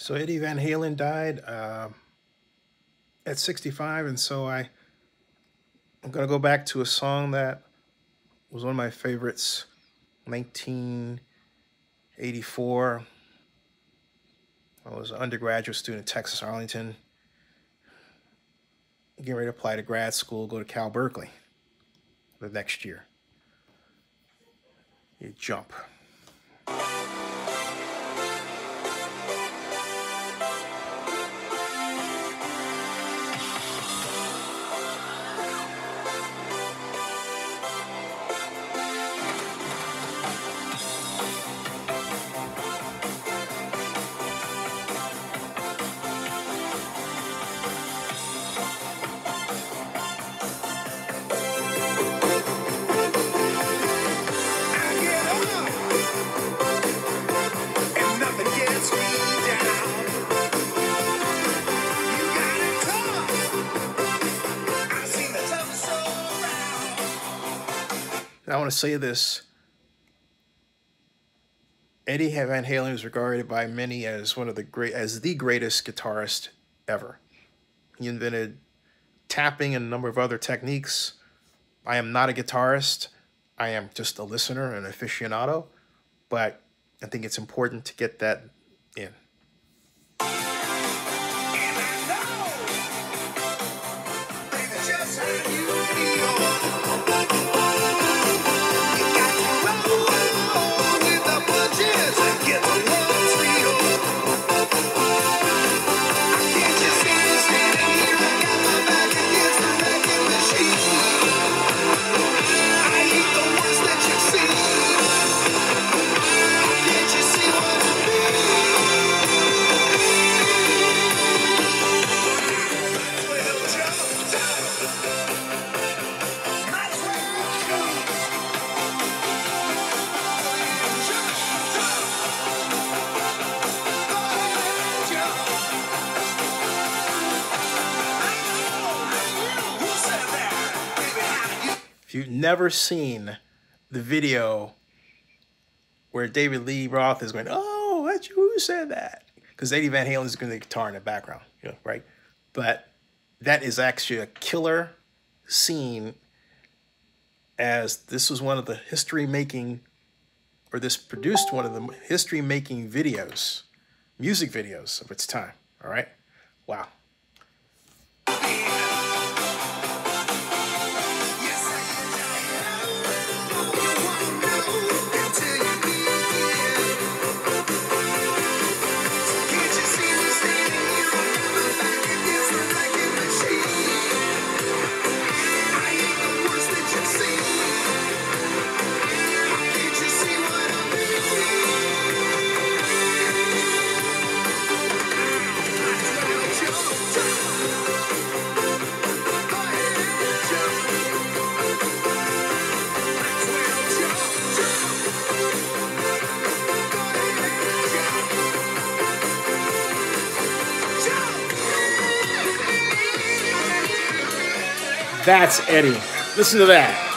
So Eddie Van Halen died uh, at 65, and so I I'm gonna go back to a song that was one of my favorites, 1984. I was an undergraduate student in Texas, Arlington, getting ready to apply to grad school, go to Cal Berkeley the next year. You jump. I want to say this. Eddie Van Halen is regarded by many as one of the great, as the greatest guitarist ever. He invented tapping and a number of other techniques. I am not a guitarist. I am just a listener, an aficionado, but I think it's important to get that in. If you've never seen the video where David Lee Roth is going, oh, that's you who said that. Because Eddie Van Halen is going to the guitar in the background, you know, right? But that is actually a killer scene as this was one of the history making, or this produced one of the history making videos, music videos of its time, all right? Wow. That's Eddie. Listen to that.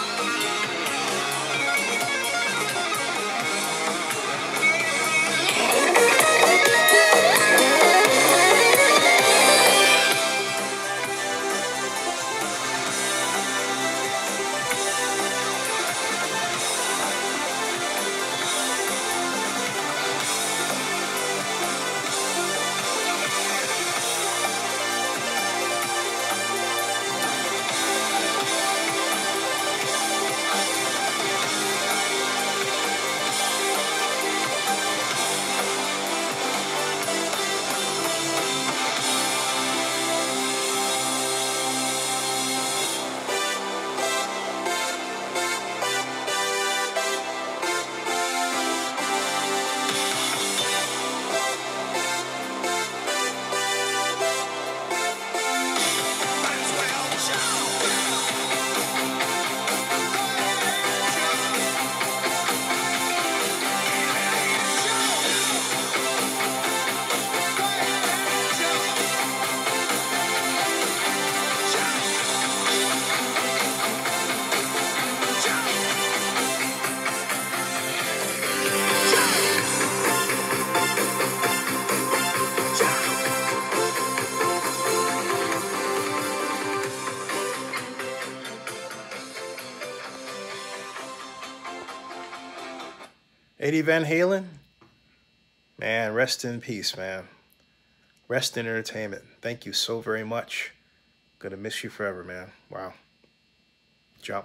Eddie Van Halen, man, rest in peace, man. Rest in entertainment. Thank you so very much. Gonna miss you forever, man. Wow. Ciao.